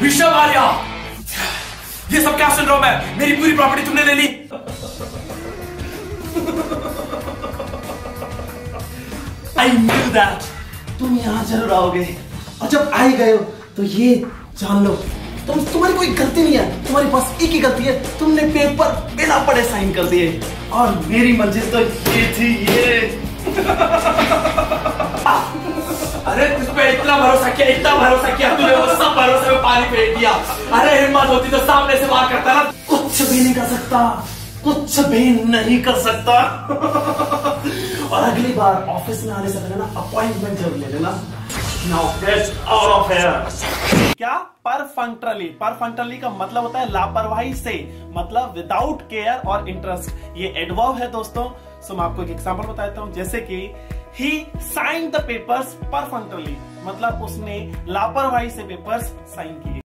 विषम आर्या। ये सब क्या सुन रहा हूँ मेरी पूरी प्रॉपर्टी तुमने ले ली। आई न्यू दैट तुम यहाँ ज़रूर आओगे। और जब आए गए हो तो ये जान लो। तुम, तुम्हारी कोई गलती नहीं है। तुम्हारी बस एक ही गलती है। तुमने पेपर बिना पढ़े साइन कर दिए। और मेरी मंजिल तो ये थी, ये। अरे तुझ पे इतना भरोसा किया, इतना भरोसा किया, तूने वो सब भरोसे में पानी फेंक दिया। अरे हिम्मत होती तो सामने से वार करता ना। कुछ भी नहीं कर सकता, कुछ भी नहीं कर सकता। और अगली बार ऑफ़िस में आने से पहले ना अपॉइंटमेंट ज़रूर ले लेना। क्या? परफंक्टरली। परफंक्टरली का मतलब होता है लापरवाही से मतलब विदाउट केयर और इंटरेस्ट ये एडवर्ब है दोस्तों। सो मैं आपको एक एग्जांपल बताता हूँ। जैसे कि he sign the papers perfunctorily मतलब उसने लापरवाही से पेपर्स साइन किए।